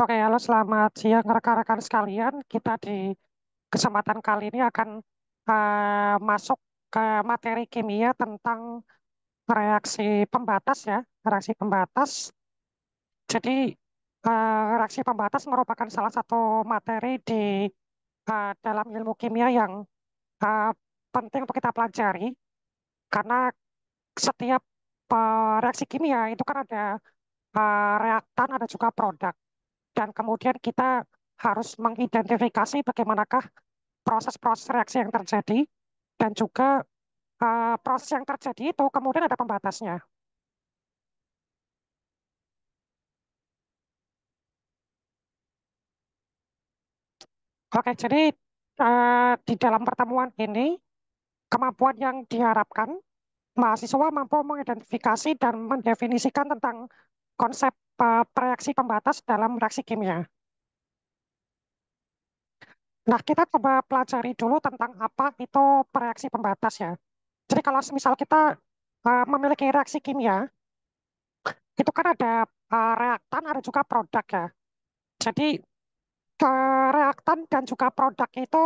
Oke, halo selamat siang rekan-rekan sekalian. Kita di kesempatan kali ini akan eh, masuk ke materi kimia tentang reaksi pembatas ya, reaksi pembatas. Jadi eh, reaksi pembatas merupakan salah satu materi di eh, dalam ilmu kimia yang eh, penting untuk kita pelajari karena setiap eh, reaksi kimia itu kan ada eh, reaktan, ada juga produk. Dan kemudian kita harus mengidentifikasi bagaimanakah proses-proses reaksi yang terjadi dan juga uh, proses yang terjadi itu kemudian ada pembatasnya. Oke, jadi uh, di dalam pertemuan ini kemampuan yang diharapkan mahasiswa mampu mengidentifikasi dan mendefinisikan tentang konsep reaksi pembatas dalam reaksi kimia. Nah, kita coba pelajari dulu tentang apa itu reaksi pembatas ya. Jadi kalau misal kita uh, memiliki reaksi kimia, itu kan ada uh, reaktan, ada juga produk ya. Jadi reaktan dan juga produk itu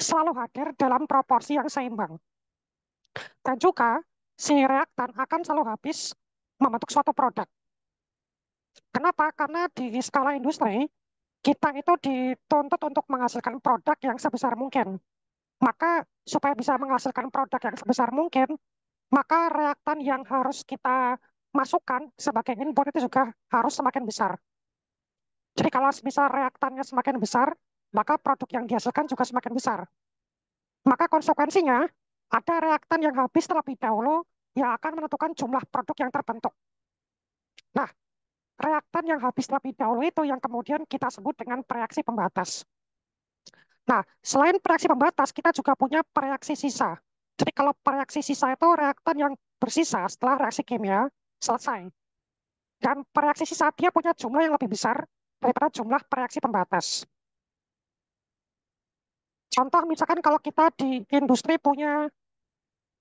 selalu hadir dalam proporsi yang seimbang. Dan juga si reaktan akan selalu habis membentuk suatu produk. Kenapa? Karena di skala industri, kita itu dituntut untuk menghasilkan produk yang sebesar mungkin. Maka supaya bisa menghasilkan produk yang sebesar mungkin, maka reaktan yang harus kita masukkan sebagai input itu juga harus semakin besar. Jadi kalau misal reaktannya semakin besar, maka produk yang dihasilkan juga semakin besar. Maka konsekuensinya, ada reaktan yang habis terlebih dahulu yang akan menentukan jumlah produk yang terbentuk. Nah, reaktan yang habis terlebih dahulu itu yang kemudian kita sebut dengan reaksi pembatas. Nah, selain reaksi pembatas, kita juga punya reaksi sisa. Jadi kalau reaksi sisa itu reaktan yang bersisa setelah reaksi kimia selesai. Dan reaksi sisa dia punya jumlah yang lebih besar daripada jumlah reaksi pembatas. Contoh misalkan kalau kita di industri punya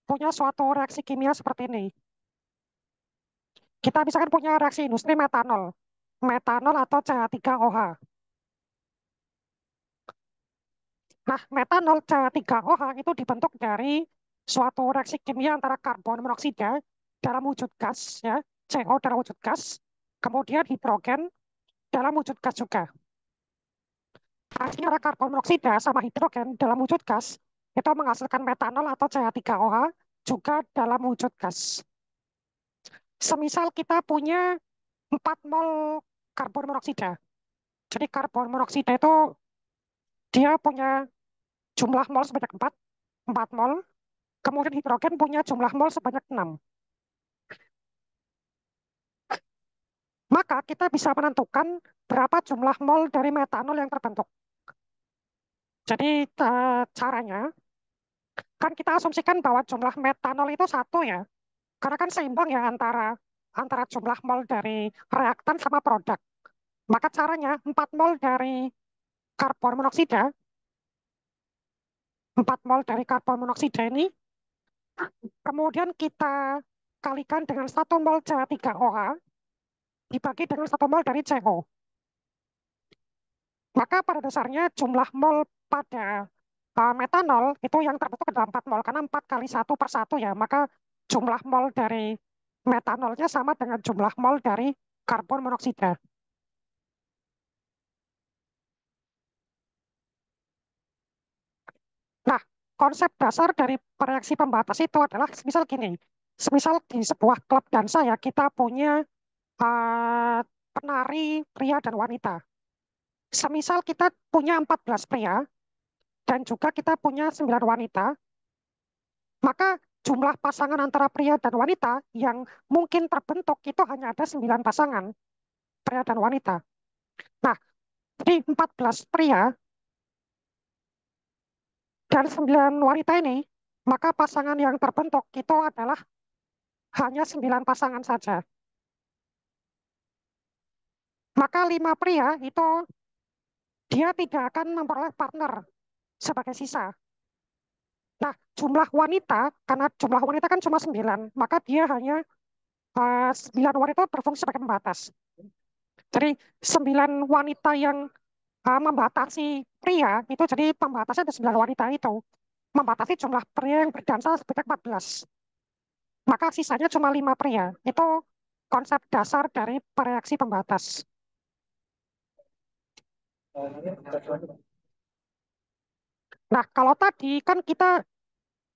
punya suatu reaksi kimia seperti ini. Kita misalkan punya reaksi industri metanol. Metanol atau CH3OH. Nah, metanol CH3OH itu dibentuk dari suatu reaksi kimia antara karbon monoksida dalam wujud gas, ya, CO dalam wujud gas, kemudian hidrogen dalam wujud gas juga. Hasilnya karbon monoksida sama hidrogen dalam wujud gas itu menghasilkan metanol atau CH3OH juga dalam wujud gas. Semisal kita punya 4 mol karbon monoksida. Jadi karbon monoksida itu dia punya jumlah mol sebanyak 4, 4 mol. Kemudian hidrogen punya jumlah mol sebanyak 6. Maka kita bisa menentukan berapa jumlah mol dari metanol yang terbentuk. Jadi caranya, kan kita asumsikan bahwa jumlah metanol itu satu ya. Karena kan seimbang ya antara antara jumlah mol dari reaktan sama produk. Maka caranya 4 mol dari karbon monoksida, 4 mol dari karbon monoksida ini, kemudian kita kalikan dengan 1 mol CH3OH, dibagi dengan 1 mol dari CO. Maka pada dasarnya jumlah mol pada uh, metanol itu yang terbentuk adalah 4 mol, karena 4 kali 1 per 1 ya, maka jumlah mol dari metanolnya sama dengan jumlah mol dari karbon monoksida. Nah, konsep dasar dari reaksi pembatas itu adalah misal gini, semisal di sebuah klub dansa ya kita punya uh, penari pria dan wanita. Semisal kita punya 14 pria dan juga kita punya 9 wanita, maka jumlah pasangan antara pria dan wanita yang mungkin terbentuk itu hanya ada 9 pasangan pria dan wanita. Nah, di 14 pria dan 9 wanita ini, maka pasangan yang terbentuk itu adalah hanya 9 pasangan saja. Maka lima pria itu dia tidak akan memperoleh partner sebagai sisa. Nah, jumlah wanita, karena jumlah wanita kan cuma sembilan, maka dia hanya uh, sembilan wanita berfungsi sebagai pembatas. Jadi sembilan wanita yang uh, membatasi pria itu jadi pembatasnya ada sembilan wanita itu membatasi jumlah pria yang berdansa sebanyak 14. Maka sisanya cuma lima pria. Itu konsep dasar dari reaksi pembatas. Nah, kalau tadi kan kita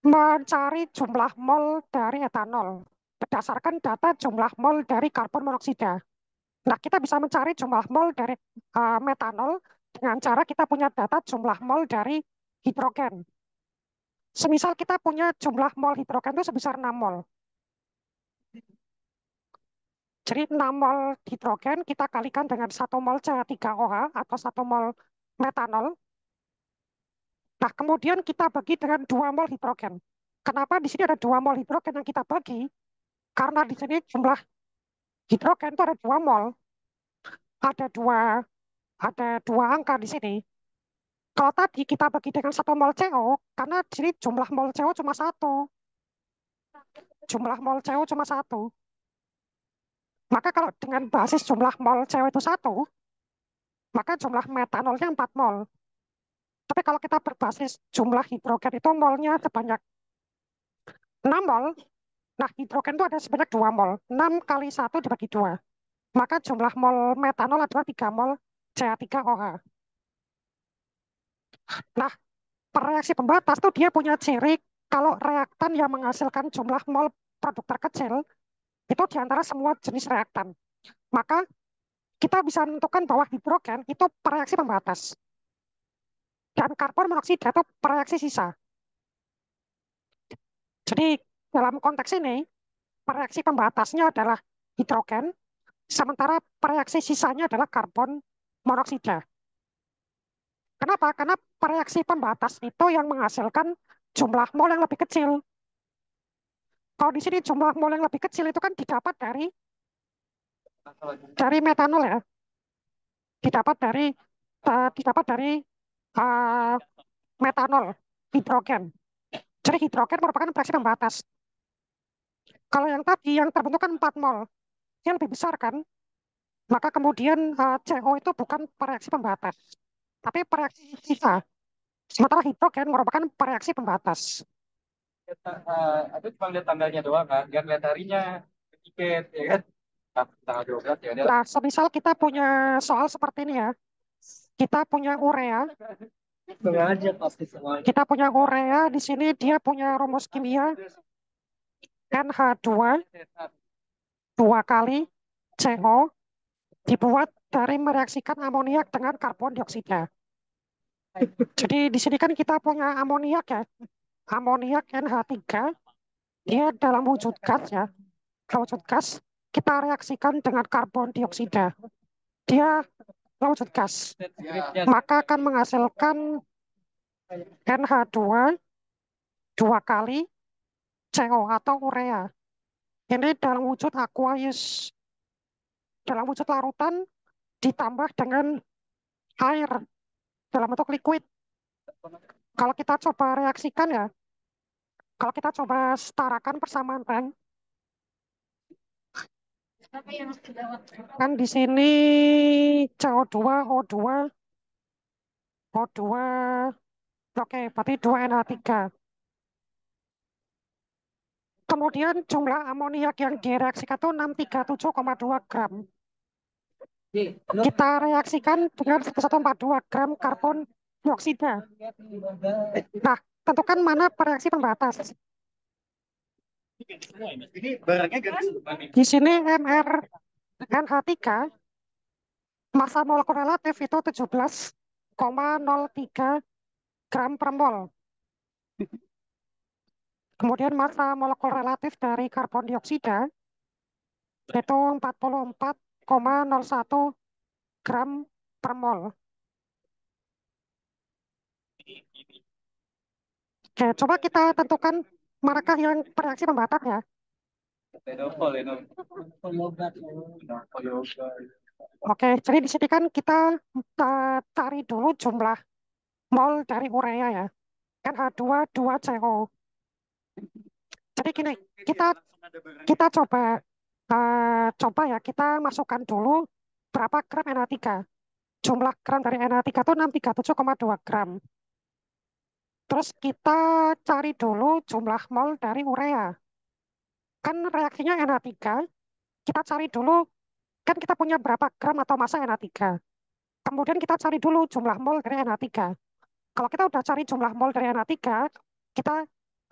mencari jumlah mol dari etanol berdasarkan data jumlah mol dari karbon monoksida. Nah, kita bisa mencari jumlah mol dari uh, metanol dengan cara kita punya data jumlah mol dari hidrogen. Semisal kita punya jumlah mol hidrogen itu sebesar 6 mol. Jadi 6 mol hidrogen kita kalikan dengan 1 mol CH3OH atau 1 mol metanol. Nah, kemudian kita bagi dengan 2 mol hidrogen. Kenapa di sini ada 2 mol hidrogen yang kita bagi? Karena di sini jumlah hidrogen itu ada 2 mol. Ada dua ada dua angka di sini. Kalau tadi kita bagi dengan satu mol CO, karena di sini jumlah mol CO cuma satu. Jumlah mol CO cuma satu. Maka kalau dengan basis jumlah mol CO itu satu, maka jumlah metanolnya 4 mol. Tapi kalau kita berbasis jumlah hidrogen itu molnya sebanyak 6 mol, nah hidrogen itu ada sebanyak 2 mol. 6 kali 1 dibagi 2. Maka jumlah mol metanol adalah 3 mol CH3OH. Nah, reaksi pembatas tuh dia punya ciri kalau reaktan yang menghasilkan jumlah mol produk terkecil itu di antara semua jenis reaktan. Maka kita bisa menentukan bahwa hidrogen itu reaksi pembatas. Dan karbon monoksida itu reaksi sisa. Jadi dalam konteks ini, reaksi pembatasnya adalah hidrogen, sementara reaksi sisanya adalah karbon monoksida. Kenapa? Karena reaksi pembatas itu yang menghasilkan jumlah mol yang lebih kecil. Kalau di sini jumlah mol yang lebih kecil itu kan didapat dari dari metanol ya. Didapat dari uh, didapat dari uh, metanol, hidrogen. Jadi hidrogen merupakan reaksi pembatas. Kalau yang tadi yang terbentuk kan 4 mol, yang lebih besar kan, maka kemudian uh, CO itu bukan reaksi pembatas, tapi reaksi sisa. Sementara hidrogen merupakan reaksi pembatas. Uh, aku cuma lihat tanggalnya doang kan, nggak lihat harinya tiket ya kan. Nah, tanggal 12 ya. Nah, semisal kita punya soal seperti ini ya. Kita punya urea. Kita punya urea, di sini dia punya rumus kimia NH2 dua kali CO dibuat dari mereaksikan amoniak dengan karbon dioksida. Jadi di sini kan kita punya amoniak ya. Amoniak NH3 dia dalam wujud gas ya. Dalam wujud gas kita reaksikan dengan karbon dioksida. Dia wujud gas. Maka akan menghasilkan NH2 dua kali CO atau urea. Ini dalam wujud aqueous dalam wujud larutan ditambah dengan air dalam bentuk liquid. Kalau kita coba reaksikan ya, kalau kita coba setarakan persamaan kan di sini CO2, O2, O2, oke, berarti 2 NH3. Kemudian jumlah amoniak yang direaksikan itu 637,2 gram. Kita reaksikan dengan 142 gram karbon dioksida. Nah, tentukan mana reaksi pembatas. Di sini MR NH3 massa molekul relatif itu 17,03 gram per mol. Kemudian massa molekul relatif dari karbon dioksida itu 44 0,01 gram per mol. Oke, coba kita tentukan manakah yang bereaksi pembatas ya. Oke, jadi di sini kan kita cari dulu jumlah mol dari urea ya. Kan H2, 2CO. Jadi gini, kita kita coba uh, coba ya kita masukkan dulu berapa gram NH3. Jumlah gram dari NH3 itu 637,2 gram. Terus kita cari dulu jumlah mol dari urea. Kan reaksinya NH3, kita cari dulu, kan kita punya berapa gram atau massa NH3. Kemudian kita cari dulu jumlah mol dari NH3. Kalau kita udah cari jumlah mol dari NH3, kita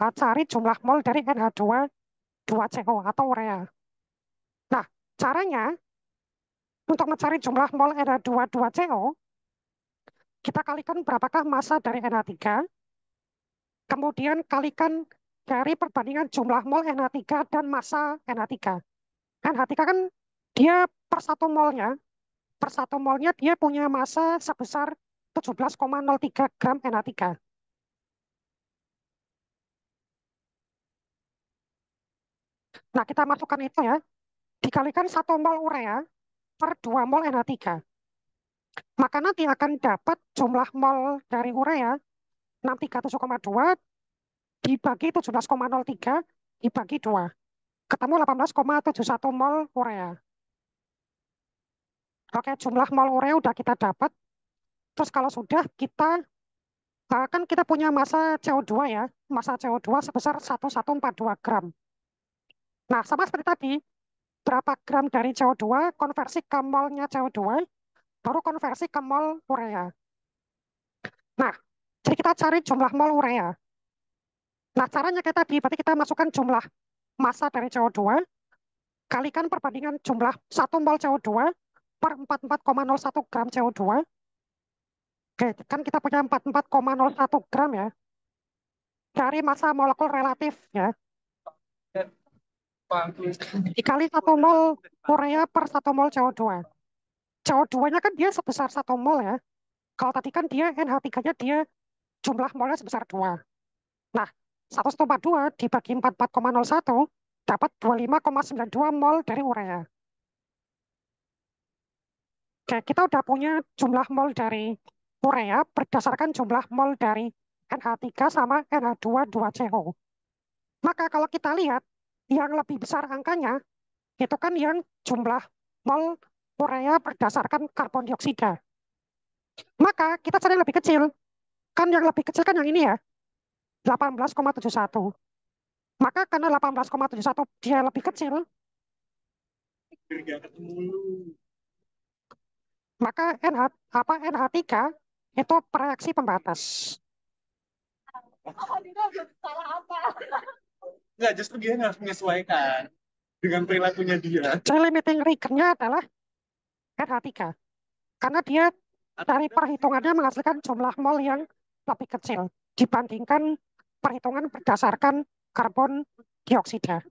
uh, cari jumlah mol dari NH2 2CO atau urea. Nah, caranya untuk mencari jumlah mol NH2 2CO, kita kalikan berapakah massa dari NH3, kemudian kalikan dari perbandingan jumlah mol NH3 dan massa NH3. NH3 kan dia per satu molnya, per satu molnya dia punya massa sebesar 17,03 gram NH3. Nah, kita masukkan itu ya, dikalikan satu mol urea per 2 mol NH3. Maka nanti akan dapat jumlah mol dari urea 637,2 dibagi 17,03 dibagi 2. Ketemu 18,71 mol urea. Oke, jumlah mol urea udah kita dapat. Terus kalau sudah kita eh, kan kita punya massa CO2 ya, massa CO2 sebesar 1142 gram. Nah, sama seperti tadi, berapa gram dari CO2 konversi ke molnya CO2, baru konversi ke mol urea. Nah, jadi kita cari jumlah mol urea. Nah, caranya kayak tadi, berarti kita masukkan jumlah massa dari CO2, kalikan perbandingan jumlah 1 mol CO2 per 44,01 gram CO2. Oke, kan kita punya 44,01 gram ya. Dari massa molekul relatif ya. Dikali 1 mol urea per 1 mol CO2. CO2-nya kan dia sebesar 1 mol ya. Kalau tadi kan dia NH3-nya dia jumlah molnya sebesar 2. Nah, 142 dibagi 44,01 dapat 25,92 mol dari urea. Oke, kita udah punya jumlah mol dari urea berdasarkan jumlah mol dari NH3 sama NH2 2CO. Maka kalau kita lihat yang lebih besar angkanya itu kan yang jumlah mol urea berdasarkan karbon dioksida. Maka kita cari yang lebih kecil. Kan yang lebih kecil kan yang ini ya, 18,71. Maka karena 18,71 dia lebih kecil, maka NH, apa, NH3 itu reaksi pembatas. Enggak, justru dia harus menyesuaikan dengan perilakunya dia. Jadi limiting region-nya adalah NH3. Karena dia dari perhitungannya menghasilkan jumlah mol yang lebih kecil dibandingkan perhitungan berdasarkan karbon dioksida.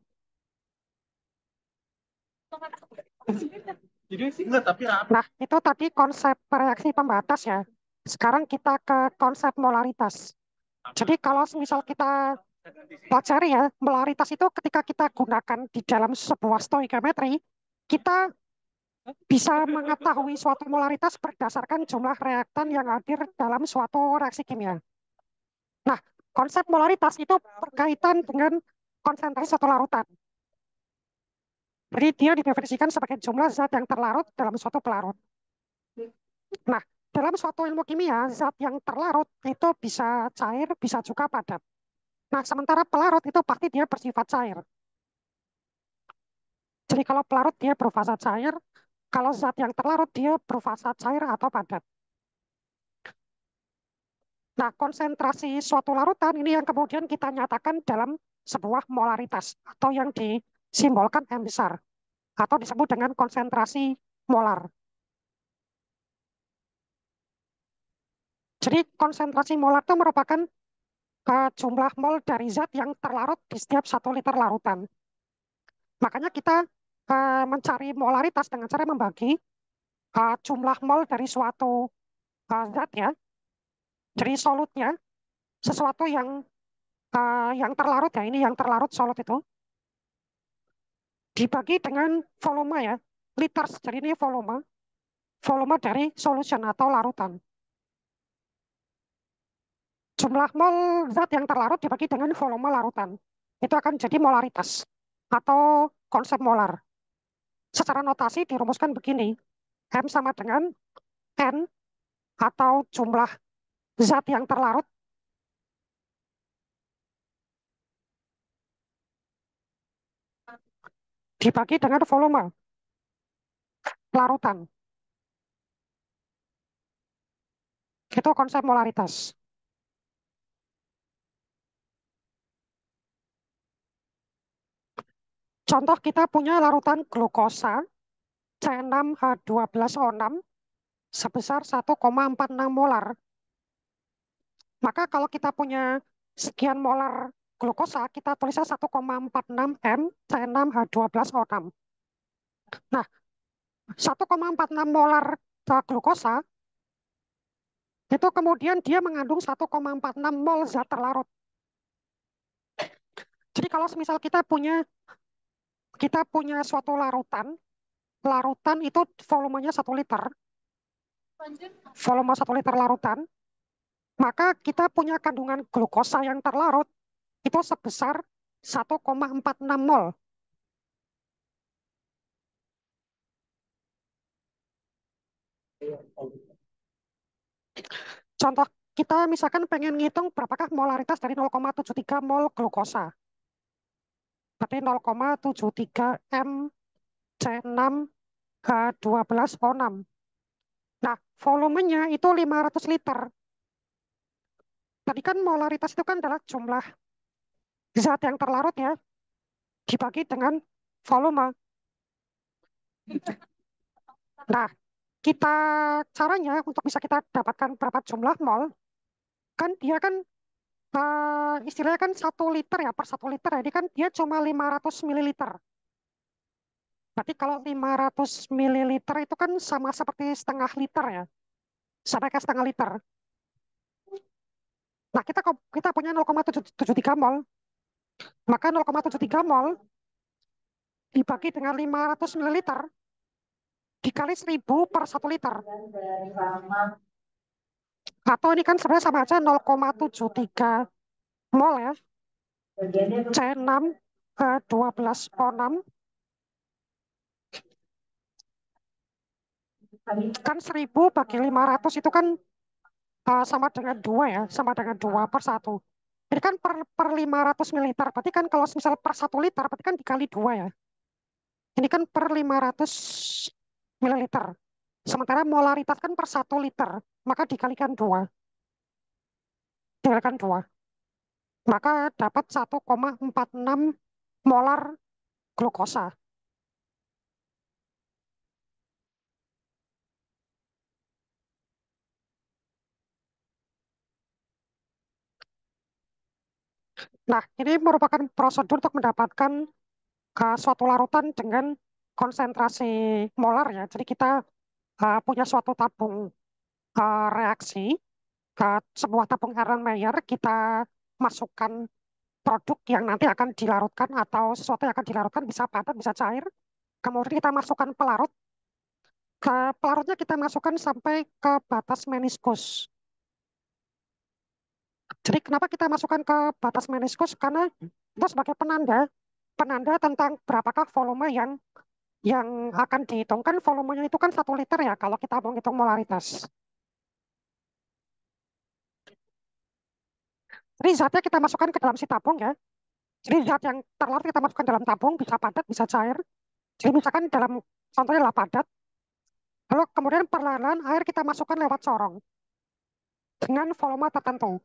Jadi sih enggak, tapi apa? Nah, itu tadi konsep reaksi pembatas ya. Sekarang kita ke konsep molaritas. Jadi kalau misal kita pelajari ya, molaritas itu ketika kita gunakan di dalam sebuah stoikiometri, kita bisa mengetahui suatu molaritas berdasarkan jumlah reaktan yang hadir dalam suatu reaksi kimia. Nah, konsep molaritas itu berkaitan dengan konsentrasi suatu larutan. Jadi dia didefinisikan sebagai jumlah zat yang terlarut dalam suatu pelarut. Nah, dalam suatu ilmu kimia, zat yang terlarut itu bisa cair, bisa juga padat. Nah, sementara pelarut itu pasti dia bersifat cair. Jadi kalau pelarut dia berfasa cair, kalau zat yang terlarut dia berfasa cair atau padat. Nah, konsentrasi suatu larutan ini yang kemudian kita nyatakan dalam sebuah molaritas atau yang disimbolkan M besar atau disebut dengan konsentrasi molar. Jadi konsentrasi molar itu merupakan uh, jumlah mol dari zat yang terlarut di setiap satu liter larutan. Makanya kita uh, mencari molaritas dengan cara membagi uh, jumlah mol dari suatu uh, zat ya. Jadi solutnya sesuatu yang uh, yang terlarut ya ini yang terlarut solut itu. Dibagi dengan volume ya liters jadi ini volume volume dari solution atau larutan. Jumlah mol zat yang terlarut dibagi dengan volume larutan. Itu akan jadi molaritas atau konsep molar secara notasi dirumuskan begini M sama dengan N atau jumlah zat yang terlarut dibagi dengan volume larutan. Itu konsep molaritas. Contoh kita punya larutan glukosa C6H12O6 sebesar 1,46 molar. Maka kalau kita punya sekian molar glukosa, kita tulisnya 1,46 M C6H12O6. Nah, 1,46 molar glukosa itu kemudian dia mengandung 1,46 mol zat terlarut. Jadi kalau misal kita punya kita punya suatu larutan, larutan itu volumenya satu liter, volume satu liter larutan, maka kita punya kandungan glukosa yang terlarut. Itu sebesar 1,46 mol. Contoh kita misalkan pengen ngitung berapakah molaritas dari 0,73 mol glukosa. Berarti 0,73 M C6 H12O6. Nah, volumenya itu 500 liter. Tadi kan molaritas itu kan adalah jumlah zat yang terlarut ya, dibagi dengan volume. Nah, kita caranya untuk bisa kita dapatkan berapa jumlah mol, kan dia kan uh, istilahnya kan satu liter ya per satu liter ya, jadi kan dia cuma 500 mililiter. Berarti kalau 500 mililiter itu kan sama seperti setengah liter ya, sampai ke setengah liter. Nah kita kita punya 0,73 mol, maka 0,73 mol dibagi dengan 500 mililiter dikali 1000 per 1 liter. Atau ini kan sebenarnya sama aja 0,73 mol ya. C6 ke 12O6 kan 1000 bagi 500 itu kan uh, sama dengan 2 ya, sama dengan 2 per 1. Jadi kan per, per 500 mililiter, berarti kan kalau misal per 1 liter, berarti kan dikali 2 ya. Ini kan per 500 mililiter. Sementara molaritas kan per 1 liter, maka dikalikan 2. Dikalikan 2. Maka dapat 1,46 molar glukosa. Nah, ini merupakan prosedur untuk mendapatkan uh, suatu larutan dengan konsentrasi molar ya. Jadi kita uh, punya suatu tabung uh, reaksi ke sebuah tabung Erlenmeyer, kita masukkan produk yang nanti akan dilarutkan atau sesuatu yang akan dilarutkan bisa padat, bisa cair. Kemudian kita masukkan pelarut. Ke pelarutnya kita masukkan sampai ke batas meniskus. Jadi kenapa kita masukkan ke batas meniskus? Karena itu sebagai penanda, penanda tentang berapakah volume yang yang akan dihitungkan volumenya itu kan satu liter ya kalau kita menghitung molaritas. Jadi zatnya kita masukkan ke dalam si tabung ya. Jadi zat yang terlarut kita masukkan dalam tabung, bisa padat, bisa cair. Jadi misalkan dalam contohnya adalah padat. Lalu kemudian perlahan-lahan air kita masukkan lewat corong dengan volume tertentu.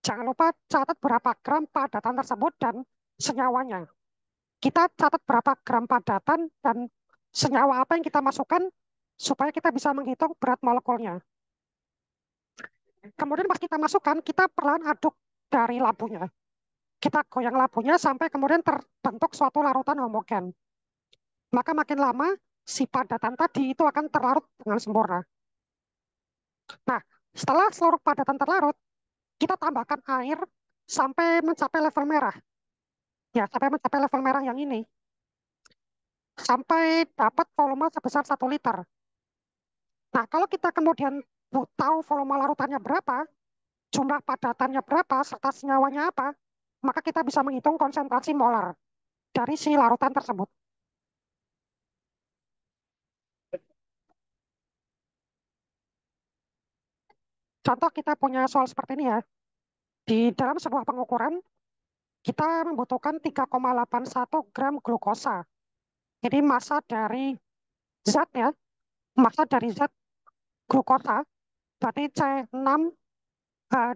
Jangan lupa catat berapa gram padatan tersebut dan senyawanya. Kita catat berapa gram padatan dan senyawa apa yang kita masukkan supaya kita bisa menghitung berat molekulnya. Kemudian pas kita masukkan, kita perlahan aduk dari labunya. Kita goyang labunya sampai kemudian terbentuk suatu larutan homogen. Maka makin lama si padatan tadi itu akan terlarut dengan sempurna. Nah, setelah seluruh padatan terlarut, kita tambahkan air sampai mencapai level merah. Ya, sampai mencapai level merah yang ini. Sampai dapat volume sebesar 1 liter. Nah, kalau kita kemudian tahu volume larutannya berapa, jumlah padatannya berapa serta senyawanya apa, maka kita bisa menghitung konsentrasi molar dari si larutan tersebut. Contoh kita punya soal seperti ini ya. Di dalam sebuah pengukuran, kita membutuhkan 3,81 gram glukosa. Jadi masa dari zat ya, masa dari zat glukosa, berarti C6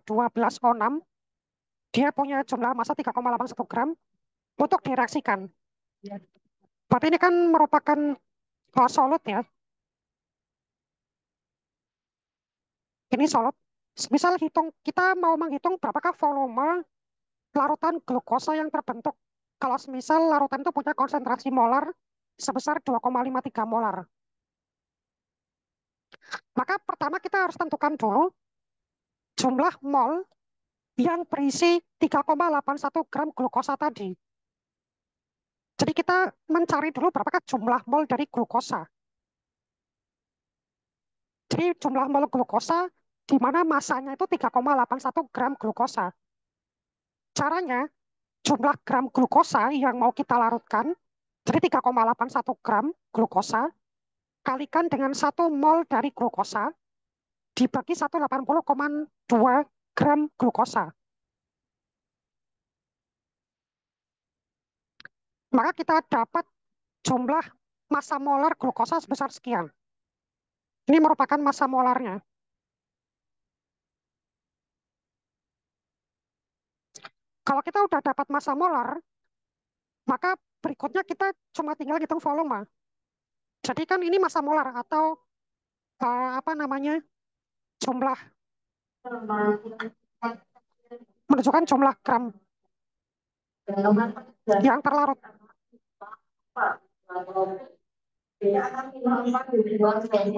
12O6, dia punya jumlah massa 3,81 gram untuk direaksikan. Berarti ini kan merupakan uh, solid ya. Ini solid. Misal hitung, kita mau menghitung berapakah volume larutan glukosa yang terbentuk. Kalau misal larutan itu punya konsentrasi molar sebesar 2,53 molar. Maka pertama kita harus tentukan dulu jumlah mol yang berisi 3,81 gram glukosa tadi. Jadi kita mencari dulu berapakah jumlah mol dari glukosa. Jadi jumlah mol glukosa di mana masanya itu 3,81 gram glukosa. Caranya, jumlah gram glukosa yang mau kita larutkan, jadi 3,81 gram glukosa, kalikan dengan 1 mol dari glukosa, dibagi 180,2 gram glukosa. Maka kita dapat jumlah massa molar glukosa sebesar sekian. Ini merupakan massa molarnya. Kalau kita udah dapat massa molar, maka berikutnya kita cuma tinggal hitung volume. Jadi kan ini massa molar atau uh, apa namanya jumlah menunjukkan jumlah gram yang terlarut.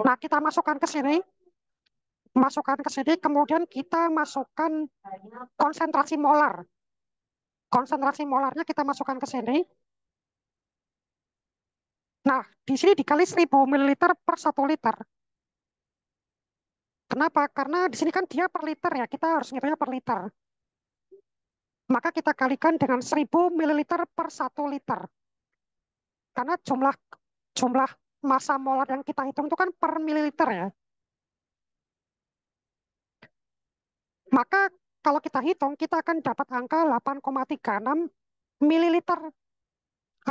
Nah, kita masukkan ke sini. Masukkan ke sini, kemudian kita masukkan konsentrasi molar. Konsentrasi molarnya kita masukkan ke sini. Nah, di sini dikali 1000 ml per 1 liter. Kenapa? Karena di sini kan dia per liter ya, kita harus ngitungnya per liter. Maka kita kalikan dengan 1000 ml per 1 liter. Karena jumlah jumlah massa molar yang kita hitung itu kan per mililiter ya. Maka kalau kita hitung, kita akan dapat angka 8,36 mililiter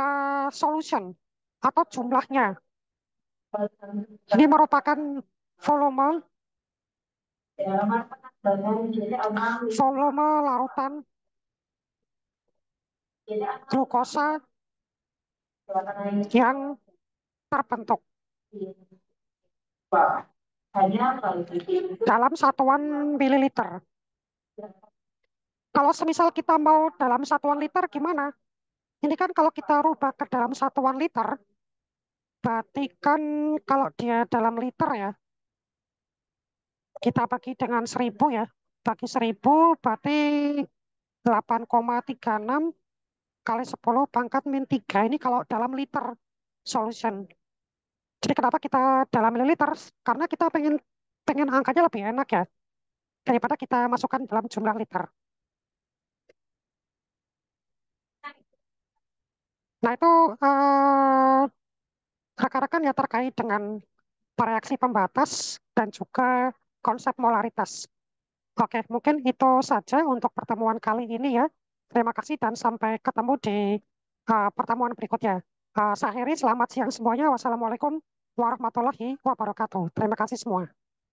uh, solution atau jumlahnya. Ini merupakan volume volume larutan glukosa yang terbentuk dalam satuan mililiter. Kalau semisal kita mau dalam satuan liter gimana? Ini kan kalau kita rubah ke dalam satuan liter, berarti kan kalau dia dalam liter ya, kita bagi dengan 1000 ya, bagi 1000 berarti 8,36 kali 10 pangkat min 3. Ini kalau dalam liter solution. Jadi kenapa kita dalam mililiter? Karena kita pengen pengen angkanya lebih enak ya daripada kita masukkan dalam jumlah liter. Nah itu uh, rekan-rekan ya terkait dengan reaksi pembatas dan juga konsep molaritas. Oke, mungkin itu saja untuk pertemuan kali ini ya. Terima kasih dan sampai ketemu di uh, pertemuan berikutnya. Uh, saya Heri, selamat siang semuanya. Wassalamualaikum warahmatullahi wabarakatuh. Terima kasih semua.